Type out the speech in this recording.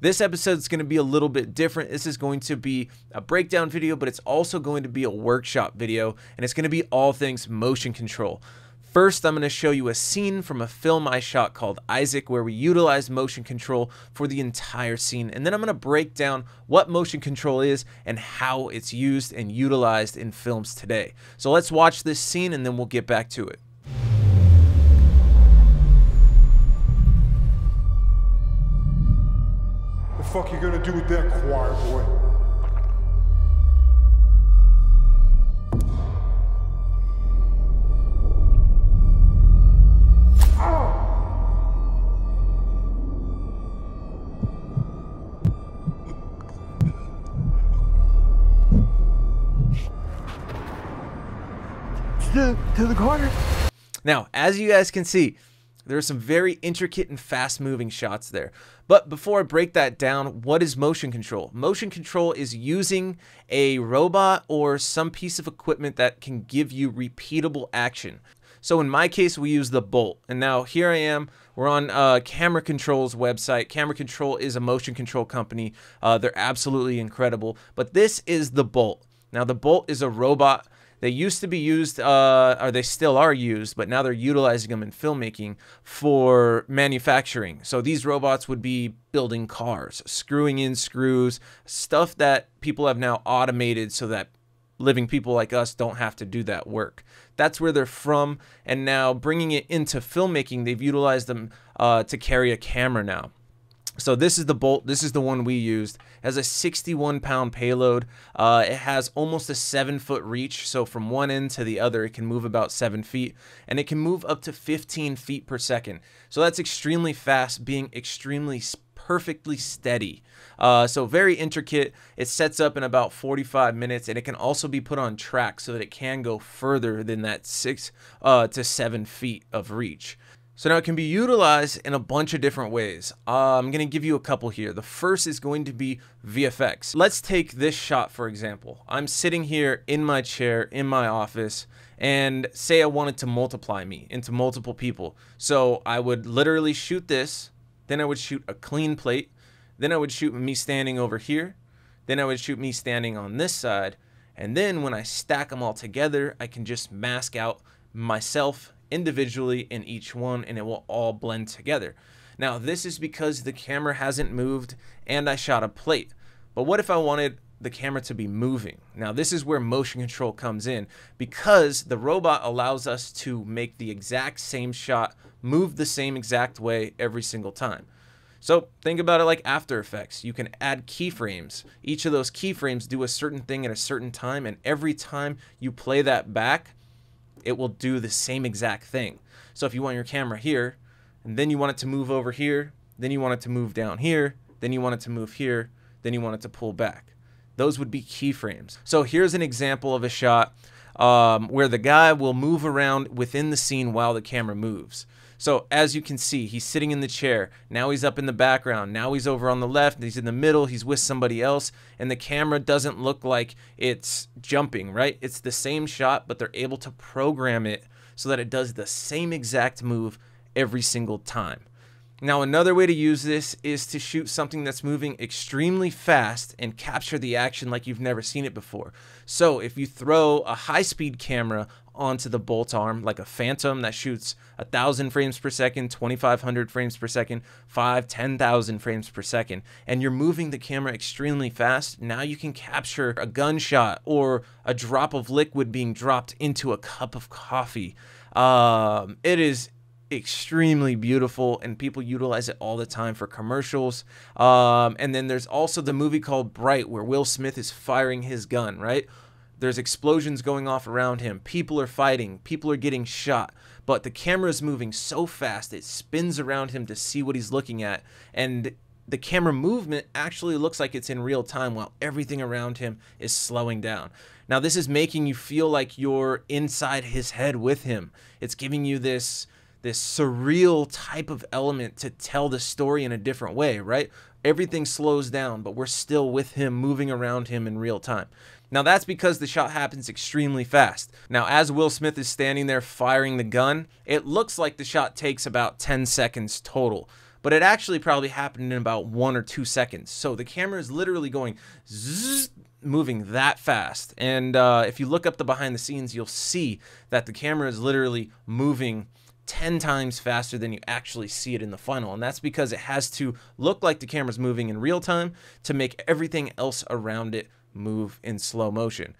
This episode is going to be a little bit different. This is going to be a breakdown video, but it's also going to be a workshop video, and it's going to be all things motion control. First, I'm going to show you a scene from a film I shot called Isaac where we utilized motion control for the entire scene. And then I'm going to break down what motion control is and how it's used and utilized in films today. So let's watch this scene and then we'll get back to it. Fuck you gonna do with that choir boy? To, to the corner. Now, as you guys can see, there are some very intricate and fast moving shots there. But before I break that down, what is motion control? Motion control is using a robot or some piece of equipment that can give you repeatable action. So in my case, we use the Bolt. And now here I am. We're on uh, Camera Control's website. Camera Control is a motion control company. Uh, they're absolutely incredible. But this is the Bolt. Now the Bolt is a robot they used to be used, uh, or they still are used, but now they're utilizing them in filmmaking for manufacturing. So these robots would be building cars, screwing in screws, stuff that people have now automated so that living people like us don't have to do that work. That's where they're from. And now bringing it into filmmaking, they've utilized them uh, to carry a camera now. So this is the bolt. This is the one we used. It has a 61 pound payload. Uh, it has almost a seven foot reach. So from one end to the other, it can move about seven feet and it can move up to 15 feet per second. So that's extremely fast, being extremely perfectly steady. Uh, so very intricate. It sets up in about 45 minutes and it can also be put on track so that it can go further than that six uh, to seven feet of reach. So now it can be utilized in a bunch of different ways. Uh, I'm going to give you a couple here. The first is going to be VFX. Let's take this shot for example. I'm sitting here in my chair in my office and say I wanted to multiply me into multiple people. So I would literally shoot this, then I would shoot a clean plate, then I would shoot me standing over here, then I would shoot me standing on this side, and then when I stack them all together, I can just mask out myself individually in each one and it will all blend together. Now this is because the camera hasn't moved and I shot a plate. But what if I wanted the camera to be moving? Now this is where motion control comes in because the robot allows us to make the exact same shot move the same exact way every single time. So think about it like After Effects. You can add keyframes. Each of those keyframes do a certain thing at a certain time and every time you play that back, it will do the same exact thing. So if you want your camera here, and then you want it to move over here, then you want it to move down here, then you want it to move here, then you want it to pull back. Those would be keyframes. So here's an example of a shot um, where the guy will move around within the scene while the camera moves. So as you can see, he's sitting in the chair. Now he's up in the background. Now he's over on the left. He's in the middle. He's with somebody else. And the camera doesn't look like it's jumping, right? It's the same shot, but they're able to program it so that it does the same exact move every single time. Now, another way to use this is to shoot something that's moving extremely fast and capture the action like you've never seen it before. So if you throw a high-speed camera onto the bolt arm like a phantom that shoots thousand frames per second 2500 frames per second 5 10000 frames per second and you're moving the camera extremely fast now you can capture a gunshot or a drop of liquid being dropped into a cup of coffee um, it is extremely beautiful and people utilize it all the time for commercials um, and then there's also the movie called bright where will smith is firing his gun right there's explosions going off around him. People are fighting. People are getting shot. But the camera is moving so fast, it spins around him to see what he's looking at. And the camera movement actually looks like it's in real time while everything around him is slowing down. Now, this is making you feel like you're inside his head with him. It's giving you this this surreal type of element to tell the story in a different way, right? Everything slows down, but we're still with him, moving around him in real time. Now that's because the shot happens extremely fast. Now as Will Smith is standing there firing the gun, it looks like the shot takes about 10 seconds total. but it actually probably happened in about one or two seconds. So the camera is literally going zzz, moving that fast. And uh, if you look up the behind the scenes, you'll see that the camera is literally moving 10 times faster than you actually see it in the final. And that's because it has to look like the camera's moving in real time to make everything else around it move in slow motion.